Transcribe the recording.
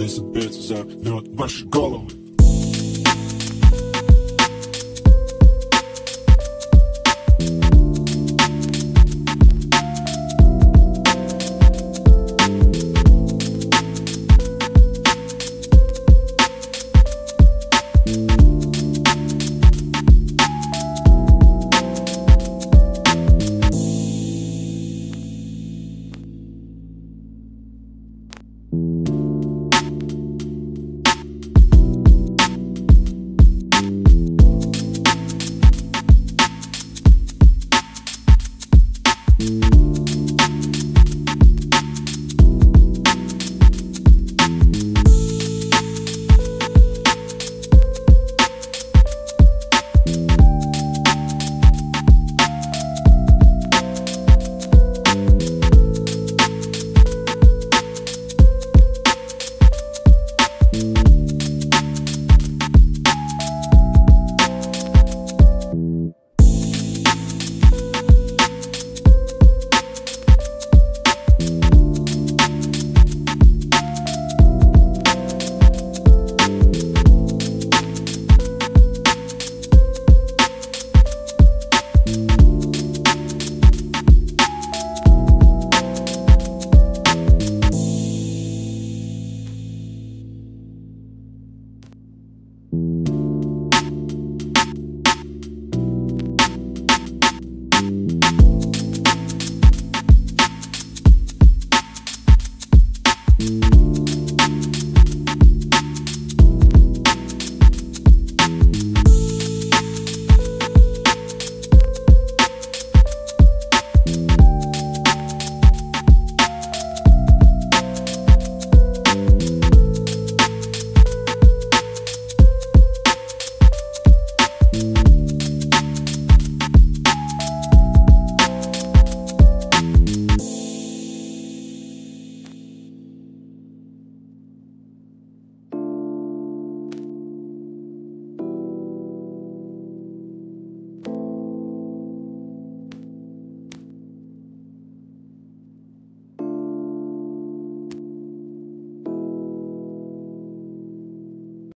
Лысый взорвет ваши головы